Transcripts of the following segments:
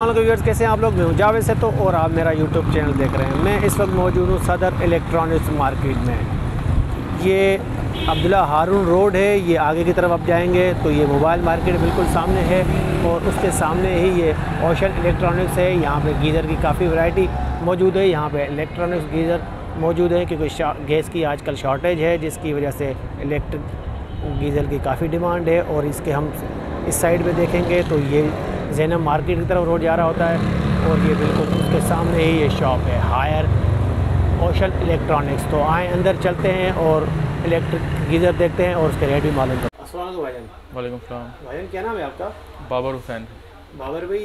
Viewers कैसे हैं आप लोग? मैं जावेद से तो और आप मेरा यूट्यूब चैनल देख रहे हैं। मैं इस वक्त मौजूद हूँ सदर इलेक्ट्रॉनिक्स मार्केट में। ये अब्दुल्ला हारून रोड है, ये आगे की तरफ़ आप जाएँगे तो ये मोबाइल मार्केट बिल्कुल सामने है और उसके सामने ही ये ओशन इलेक्ट्रॉनिक्स है। यहाँ पे गीज़र की काफ़ी वैरायटी मौजूद है। यहाँ पे इलेक्ट्रॉनिक्स गीज़र मौजूद है क्योंकि गैस की आजकल शॉर्टेज है, जिसकी वजह से इलेक्ट्रिक गीज़र की काफ़ी डिमांड है और इसके हम इस साइड में देखेंगे तो ये जैनब मार्केट की तरफ़ रोड जा रहा होता है और ये बिल्कुल उसके सामने ही ये शॉप है हायर ओशन इलेक्ट्रॉनिक्स। तो आए अंदर चलते हैं और इलेक्ट्रिक गीज़र देखते हैं और उसके रेट भी मालूम करते हैं। भाईजान वालेकुम सलाम। भाईजान क्या नाम है आपका? बाबर हुसैन। बाबर भाई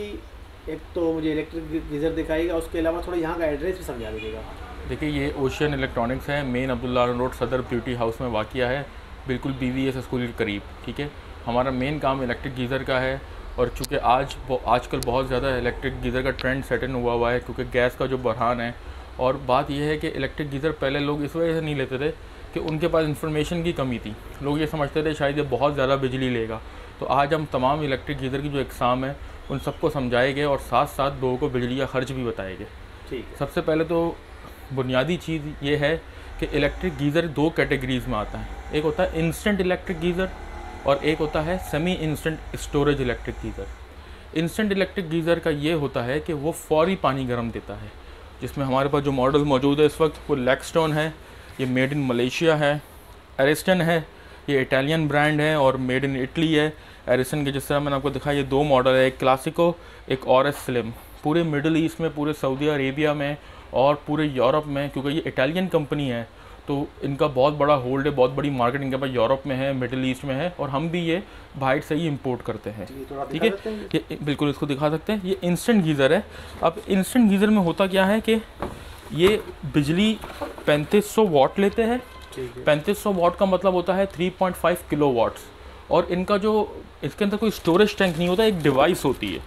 एक तो मुझे इलेक्ट्रिक गीज़र दिखाएगा उसके अलावा थोड़ा यहाँ का एड्रेस भी समझा दीजिएगा। देखिए ये ओशियन इलेक्ट्रॉनिक्स है Main Abdullah Road Sadar Beauty House में वाक़ है बिल्कुल बी वी एस स्कूल के करीब ठीक है? हमारा मेन काम इलेक्ट्रिक गीज़र का है और चूँकि आज आजकल बहुत ज़्यादा इलेक्ट्रिक गीज़र का ट्रेंड सेटन हुआ हुआ है क्योंकि गैस का जो बरहान है और बात यह है कि इलेक्ट्रिक गीज़र पहले लोग इस वजह से नहीं लेते थे कि उनके पास इंफॉर्मेशन की कमी थी। लोग ये समझते थे शायद ये बहुत ज़्यादा बिजली लेगा। तो आज हम तमाम इलेक्ट्रिक गीज़र की जो एग्ज़ाम है उन सबको समझाएँगे और साथ साथ लोगों को बिजली का खर्च भी बताएँगे। ठीक सबसे पहले तो बुनियादी चीज़ ये है कि इलेक्ट्रिक गीज़र दो कैटेगरीज़ में आता है। एक होता है इंस्टेंट इलेक्ट्रिक गीज़र और एक होता है semi instant storage electric geyser instant electric geyser का ये होता है कि वो फौरी पानी गर्म देता है, जिसमें हमारे पास जो मॉडल मौजूद है इस वक्त, वो लेगस्टोन है, ये मेड इन मलेशिया है एरिस्टन है, ये इटालियन ब्रांड है और मेड इन इटली है. एरिसन के जिस तरह मैंने आपको दिखाया, ये दो मॉडल है, एक क्लासिको एक और स्लिम पूरे मिडल ईस्ट में, पूरे सऊदी अरेबिया में और पूरे यूरोप में, क्योंकि ये इटालियन कंपनी है तो इनका बहुत बड़ा होल्ड है बहुत बड़ी मार्केट इनके पास यूरोप में है मिडिल ईस्ट में है और हम भी ये बाहर से ही इंपोर्ट करते हैं। ठीक है? ये बिल्कुल इसको दिखा सकते हैं। ये इंस्टेंट गीज़र है। अब इंस्टेंट गीज़र में होता क्या है कि ये बिजली पैंतीस सौ वाट लेते हैं। पैंतीस सौ वाट का मतलब होता है three point five kilo watts और इनका जो इसके अंदर कोई स्टोरेज टैंक नहीं होता एक डिवाइस होती है।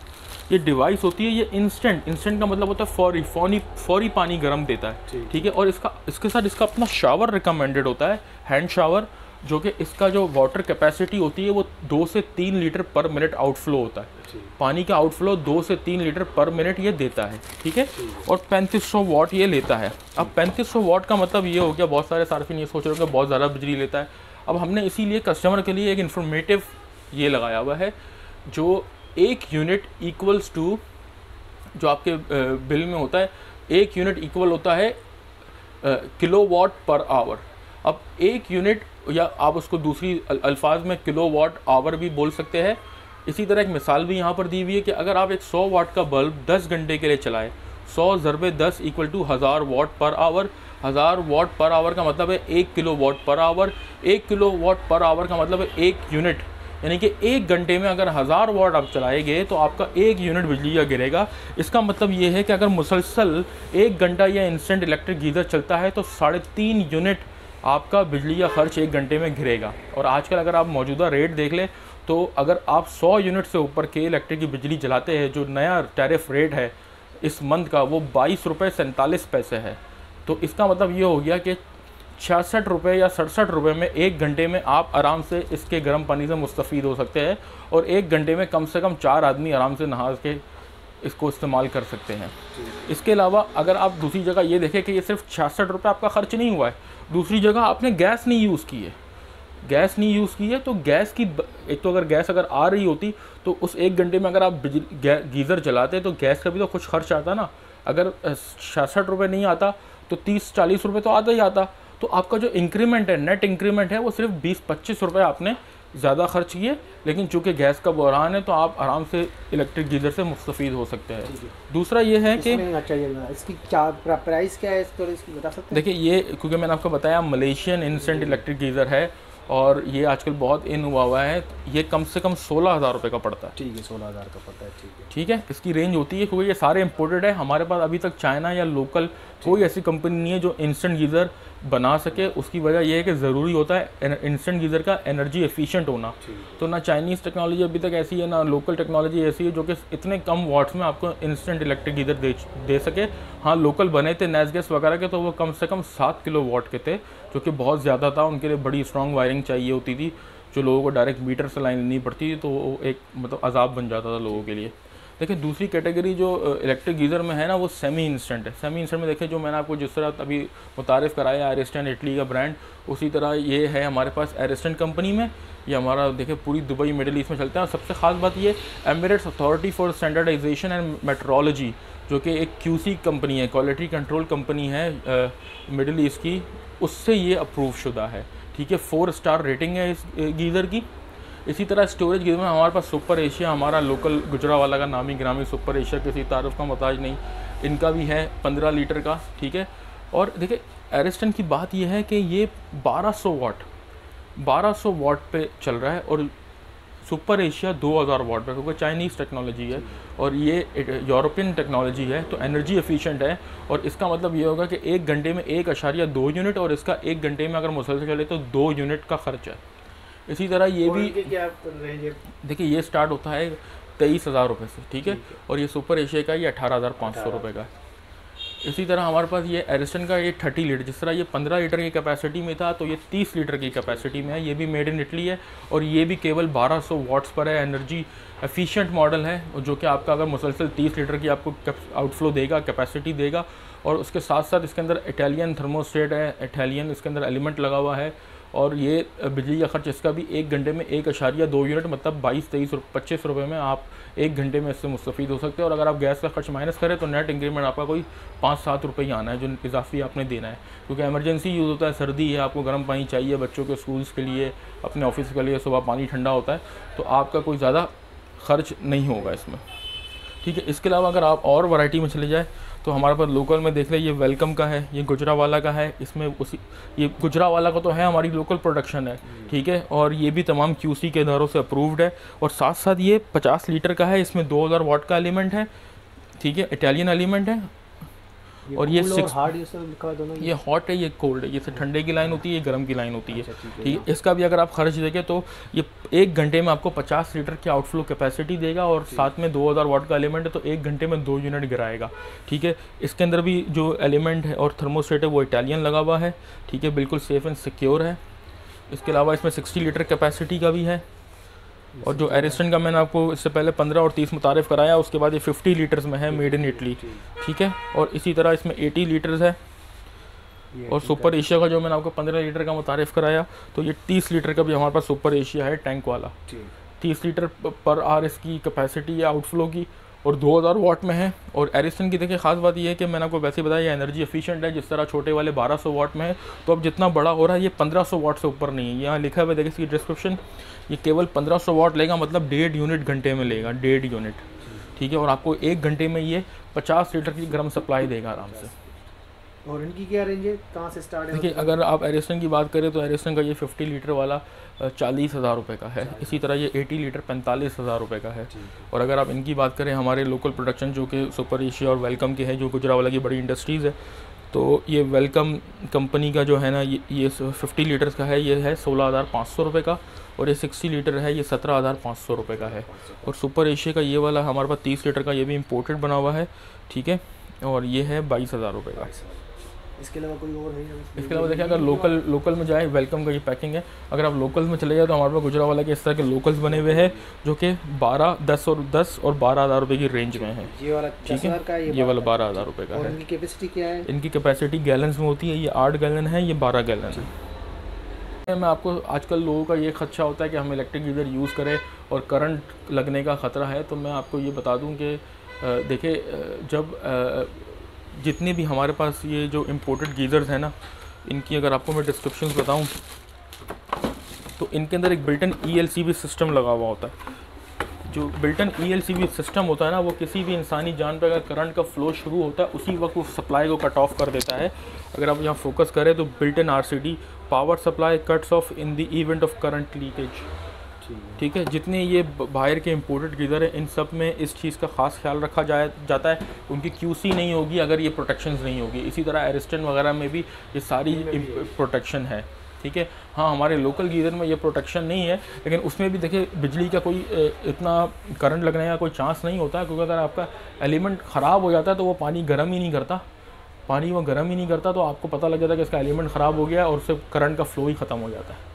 ये डिवाइस होती है ये इंस्टेंट इंस्टेंट का मतलब होता है फौरी फौरी फौरी पानी गर्म देता है ठीक। है? और इसका इसके साथ इसका अपना शावर रिकमेंडेड होता है हैंड शावर जो कि इसका जो वाटर कैपेसिटी होती है वो दो से तीन लीटर पर मिनट आउटफ्लो होता है। पानी का आउटफ्लो दो से तीन लीटर पर मिनट ये देता है ठीक है? और पैंतीस सौ वाट ये लेता है। अब पैंतीस सौ वाट का मतलब ये हो गया बहुत सारे सार्फिन ये सोच रहे हो कि बहुत ज़्यादा बिजली लेता है। अब हमने इसीलिए कस्टमर के लिए एक इन्फॉर्मेटिव ये लगाया हुआ है जो एक यूनिट इक्वल्स टू जो आपके बिल में होता है, एक यूनिट इक्वल होता है किलो वाट पर आवर अब एक यूनिट या आप उसको दूसरी अल्फाज में किलो वाट आवर भी बोल सकते हैं। इसी तरह एक मिसाल भी यहाँ पर दी हुई है कि अगर आप एक 100 वाट का बल्ब 10 घंटे के लिए चलाएँ 100 ज़रबे दस इक्वल टू हज़ार वाट पर आवर हज़ार वाट पर आवर का मतलब है एक किलो वाट पर आवर एक किलो वाट पर आवर का मतलब है एक यूनिट यानी कि एक घंटे में अगर हज़ार वाट आप चलाएँगे तो आपका एक यूनिट बिजली का गिरेगा। इसका मतलब ये है कि अगर मुसलसल एक घंटा या इंस्टेंट इलेक्ट्रिक गीज़र चलता है तो साढ़े तीन यूनिट आपका बिजली का खर्च एक घंटे में घिरेगा और आजकल अगर आप मौजूदा रेट देख लें तो अगर आप 100 यूनिट से ऊपर के इलेक्ट्रिक की बिजली जलाते हैं, जो नया टैरिफ रेट है इस मंथ का, वो बाईस रुपये सैंतालीस पैसे है। तो इसका मतलब ये हो गया कि छियासठ रुपये या सड़सठ रुपये में एक घंटे में आप आराम से इसके गर्म पानी से मुस्तफ़ हो सकते हैं और एक घंटे में कम से कम चार आदमी आराम से नहा के इसको इस्तेमाल कर सकते हैं। इसके अलावा अगर आप दूसरी जगह ये देखें कि ये सिर्फ़ छियासठ रुपये आपका खर्च नहीं हुआ है, दूसरी जगह आपने गैस नहीं यूज़ की है। गैस नहीं यूज़ की है तो गैस की एक तो अगर गैस अगर आ रही होती तो उस एक घंटे में अगर आप बिजली गीज़र चलाते तो गैस का भी तो कुछ खर्च आता ना। अगर छियासठ रुपये नहीं आता तो तीस चालीस रुपये तो आता ही आता। तो आपका जो इंक्रीमेंट है नेट इंक्रीमेंट है वो सिर्फ़ बीस पच्चीस रुपये आपने ज़्यादा खर्च किए। लेकिन चूँकि गैस का बहरान है तो आप आराम से इलेक्ट्रिक गीज़र से मुस्तफ़ हो सकते हैं। दूसरा ये है कि इसकी क्या प्राइस क्या है? इसको बता सकते देखिए ये क्योंकि मैंने आपको बताया मलेशियन इंस्टेंट इलेक्ट्रिक गीज़र है और ये आजकल बहुत इन हुआ हुआ है। ये कम से कम सोलह हज़ार रुपये का पड़ता है। ठीक है सोलह हज़ार का पड़ता है ठीक है। ठीक है? इसकी रेंज होती है क्योंकि ये सारे इंपोर्टेड है। हमारे पास अभी तक चाइना या लोकल कोई ऐसी कंपनी नहीं है जो इंस्टेंट गीज़र बना सके उसकी वजह यह है कि ज़रूरी होता है इंस्टेंट गीज़र का एनर्जी एफिशिएंट होना। तो ना चाइनीज़ टेक्नोलॉजी अभी तक ऐसी है ना लोकल टेक्नोलॉजी ऐसी है जो कि इतने कम वाट्स में आपको इंस्टेंट इलेक्ट्रिक गीज़र दे दे सके। हाँ लोकल बने थे नेस गैस वगैरह के तो वो कम से कम सात किलो वाट के थे जो कि बहुत ज़्यादा था। उनके लिए बड़ी स्ट्रॉन्ग वायरिंग चाहिए होती थी जो लोगों को डायरेक्ट मीटर से लाइन लेनी पड़ती थी तो वो एक मतलब अजाब बन जाता था लोगों के लिए। देखिए, दूसरी कैटेगरी जो इलेक्ट्रिक गीज़र में है ना, वो सेमी इंस्टेंट है। सेमी इंस्टेंट में देखिए, जो मैंने आपको जिस तरह अभी मुतारफ़ कराया एरिस्टन इटली का ब्रांड उसी तरह ये है हमारे पास एरिस्टन कंपनी में। ये हमारा, देखिए, पूरी दुबई मिडिल ईस्ट में चलता है। और सबसे ख़ास बात ये Emirates Authority for Standardization and Metrology जो कि एक क्यूसी कंपनी है क्वालिटी कंट्रोल कंपनी है मिडिल ईस्ट की, उससे ये अप्रूव शुदा है। ठीक है फोर स्टार रेटिंग है इस गीज़र की। इसी तरह स्टोरेज गीज़र में हमारे पास सुपर एशिया हमारा लोकल गुजरा वाला का नामी ग्रामी सुपर एशिया किसी तारुफ का मोहताज नहीं। इनका भी है पंद्रह लीटर का, ठीक है? और देखिए एरिस्टन की बात यह है कि ये 1200 वाट 1200 वाट पे चल रहा है और सुपर एशिया 2000 वाट पे, क्योंकि चाइनीज़ टेक्नोलॉजी है और ये यूरोपियन टेक्नोलॉजी है तो एनर्जी एफिशिएंट है और इसका मतलब ये होगा कि एक घंटे में एक अशारिया दो यूनिट और इसका एक घंटे में अगर मुसलसल चले तो दो यूनिट का खर्च है। इसी तरह ये भी देखिए ये स्टार्ट होता है तेईस हज़ार रुपये से ठीक है? और ये सुपर एशिया का ये अठारह हज़ार पाँच सौ रुपये का। इसी तरह हमारे पास ये एरिस्टन का ये थर्टी लीटर जिस तरह ये पंद्रह लीटर की कैपेसिटी में था तो ये तीस लीटर की कैपेसिटी में है। ये भी मेड इन इटली है और ये भी केवल 1200 वाट्स पर है। एनर्जी एफिशिएंट मॉडल है जो कि आपका अगर मुसलसल तीस लीटर की आपको आउटफ्लो देगा कैपेसिटी देगा और उसके साथ साथ इसके अंदर इटालियन थर्मोस्टेट है इटालियन इसके अंदर एलिमेंट लगा हुआ है और ये बिजली का खर्च इसका भी एक घंटे में एक अशारिया दो यूनिट मतलब बाईस, तेईस पच्चीस रुपये में आप एक घंटे में इससे मुस्तफ़ हो सकते हैं। और अगर आप गैस का खर्च माइनस करें तो नेट इंक्रीमेंट आपका कोई पाँच, सात रुपये ही आना है, जो इजाफी आपने देना है। क्योंकि एमरजेंसी यूज़ होता है, सर्दी है, आपको गर्म पानी चाहिए बच्चों के स्कूल्स के लिए, अपने ऑफ़िस के लिए, सुबह पानी ठंडा होता है तो आपका कोई ज़्यादा खर्च नहीं होगा इसमें। ठीक है इसके अलावा अगर आप और वैरायटी में चले जाए तो हमारे पास लोकल में देख रहे ये वेलकम का है ये गुजरा वाला का है इसमें उसी ये गुजरा वाला का तो है हमारी लोकल प्रोडक्शन है ठीक है और ये भी तमाम क्यूसी के इधारों से अप्रूव्ड है और साथ साथ ये 50 लीटर का है इसमें 2000 वाट का एलिमेंट है ठीक है इटालियन एलिमेंट है और ये सिक्स हार्ड ये हॉट है ये कोल्ड है ये ठंडे की लाइन होती है ये गर्म की लाइन होती है। अच्छा, ठीक है इसका भी अगर आप खर्च देखें तो ये एक घंटे में आपको 50 लीटर की आउटफ्लो कैपेसिटी देगा और साथ में 2000 वाट का एलिमेंट है तो एक घंटे में दो यूनिट गिराएगा। ठीक है इसके अंदर भी जो एलिमेंट है और थर्मोस्टेट है वो इटालियन लगा हुआ है। ठीक है बिल्कुल सेफ़ एंड सिक्योर है। इसके अलावा इसमें सिक्सटी लीटर कैपेसिटी का भी है। और जो एरिस्टन का मैंने आपको इससे पहले पंद्रह और तीस मुतारफ़ कराया उसके बाद ये फिफ्टी लीटर्स में है मेड इन इटली ठीक है? और इसी तरह इसमें एटी लीटर्स है। और सुपर एशिया का जो मैंने आपको पंद्रह लीटर का मुतारफ़ कराया तो ये तीस लीटर का भी हमारे पास सुपर एशिया है टैंक वाला। तीस लीटर पर आर इसकी कैपेसिटी है आउटफ्लो की और 2000 वाट में है। और एरिसन की देखिए, खास बात यह है कि मैंने आपको वैसे बताया, ये एनर्जी एफिशिएंट है, जिस तरह छोटे वाले 1200 वाट में है तो अब जितना बड़ा हो रहा है, ये 1500 वाट से ऊपर नहीं है। यहाँ लिखा हुआ देखिए इसकी डिस्क्रिप्शन ये केवल 1500 वाट लेगा मतलब डेढ़ यूनिट घंटे में लेगा, डेढ़ यूनिट ठीक है, और आपको एक घंटे में ये पचास लीटर की गर्म सप्लाई देगा आराम से। और इनकी क्या रेंज है? कहाँ से स्टार्ट है? देखिए अगर आप एरिसन की बात करें तो एरिसन का ये 50 लीटर वाला चालीस हज़ार रुपये का है। इसी तरह ये 80 लीटर पैंतालीस हज़ार रुपये का है। और अगर आप इनकी बात करें हमारे लोकल प्रोडक्शन जो कि सुपर एशिया और वेलकम के हैं जो गुजरावाला की बड़ी इंडस्ट्रीज़ है तो ये वेलकम कंपनी का जो है ना ये ये फिफ्टी लीटर्स का है ये है सोलह हज़ार पाँच सौ रुपये का। और ये सिक्सटी लीटर है ये सत्रह हज़ार पाँच सौ रुपये का है। और सुपर एशिया का ये वाला हमारे पास तीस लीटर का ये भी इम्पोर्टेड बना हुआ है ठीक है? और ये है बाईस हज़ार रुपये का। इसके अलावा कोई और है इसके अलावा देखिए अगर लोकल लोकल में जाए वेलकम का ये पैकिंग है। अगर आप लोकल में चले जाए तो हमारे पास गुजरा वाला के इस तरह के लोकल्स बने हुए हैं जो कि बारह दस और दस और बारह हज़ार रुपये की रेंज में है। ये वाला ठीक है? ये वाला बारह हज़ार रुपये का है। इनकी कैपेसिटी क्या है? इनकी कैपेसिटी गैलन में होती है ये आठ गैलन है ये बारह गैलन है। मैं आपको आजकल लोगों का ये खदशा होता है कि हम इलेक्ट्रिक गीज़र यूज़ करें और करंट लगने का ख़तरा है तो मैं आपको ये बता दूँ कि देखिए जब जितने भी हमारे पास ये जो इम्पोर्टेड गीज़र्स हैं ना, इनकी अगर आपको मैं डिस्क्रिप्शन बताऊँ तो इनके अंदर एक built in E L C B system लगा हुआ होता है। जो built in E L C B system होता है ना, वो किसी भी इंसानी जान पर अगर करंट का फ्लो शुरू होता है, उसी वक्त वो सप्लाई को कट ऑफ़ कर देता है। अगर आप यहाँ फोकस करें तो built in are power supply cuts off in the event of current leakage ठीक है जितने ये बाहर के इम्पोर्टेड गीज़र हैं इन सब में इस चीज़ का ख़ास ख्याल रखा जाए जाता है। उनकी क्यूसी नहीं होगी अगर ये प्रोटेक्शन नहीं होगी। इसी तरह एरिस्टन वगैरह में भी ये सारी प्रोटेक्शन है। ठीक है? हाँ हमारे लोकल गीज़र में ये प्रोटेक्शन नहीं है लेकिन उसमें भी देखिए बिजली का कोई इतना करंट लगने का कोई चांस नहीं होता क्योंकि अगर आपका एलिमेंट ख़राब हो जाता है तो वो पानी गर्म ही नहीं करता। पानी वो गर्म ही नहीं करता तो आपको पता लग जाता है कि इसका एलिमेंट ख़राब हो गया और उससे करंट का फ्लो ही ख़त्म हो जाता है।